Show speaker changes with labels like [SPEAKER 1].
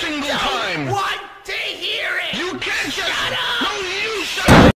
[SPEAKER 1] single I time.
[SPEAKER 2] want to hear it!
[SPEAKER 1] You can't just
[SPEAKER 2] Shut